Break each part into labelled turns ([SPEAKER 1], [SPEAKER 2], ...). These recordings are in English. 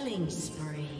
[SPEAKER 1] Killing spree.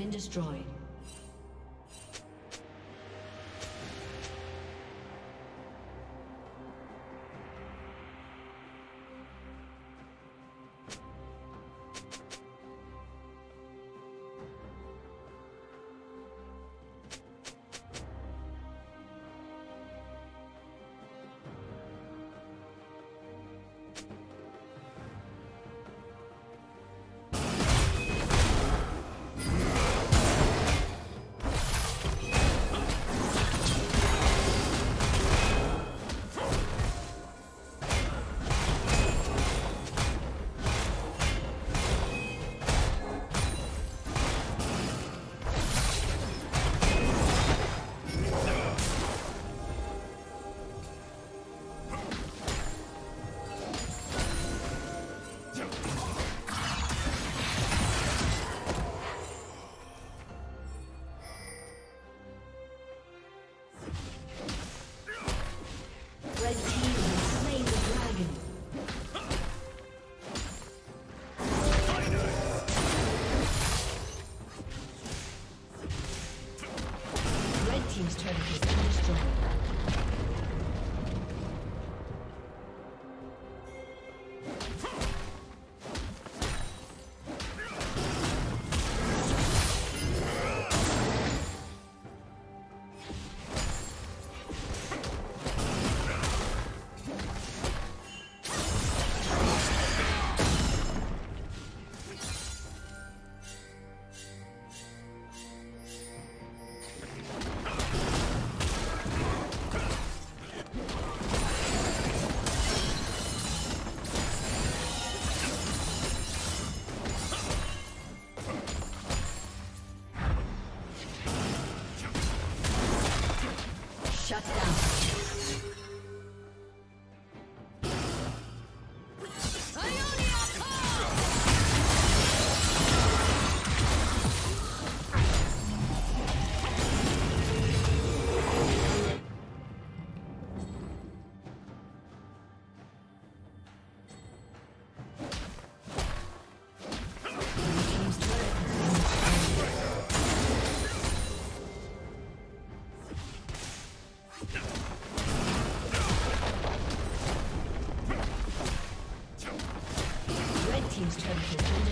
[SPEAKER 1] Been destroyed.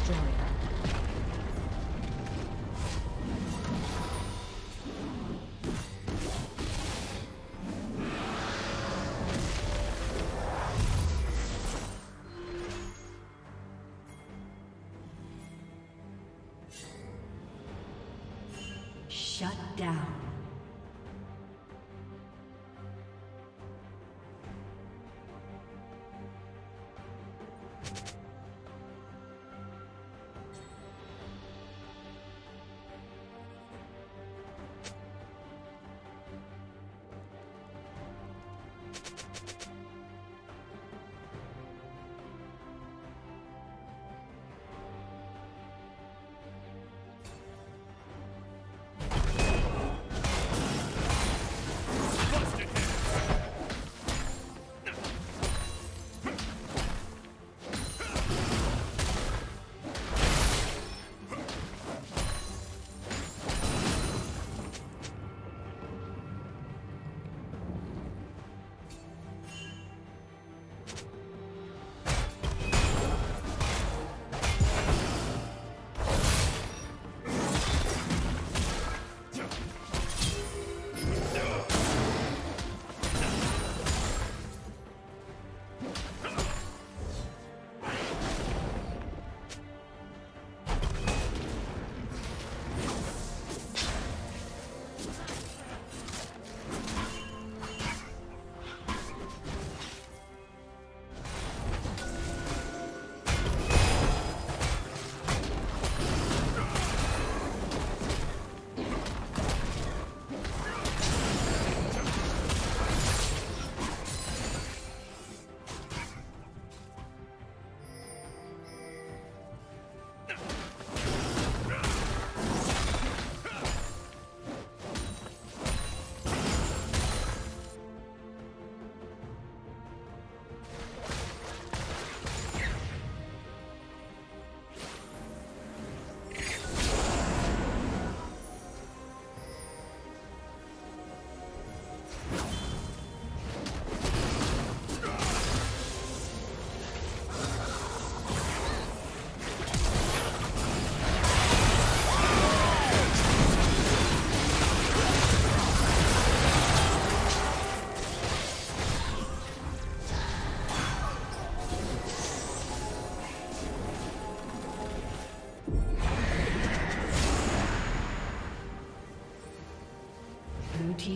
[SPEAKER 1] destroyed.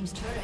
[SPEAKER 1] team's turret.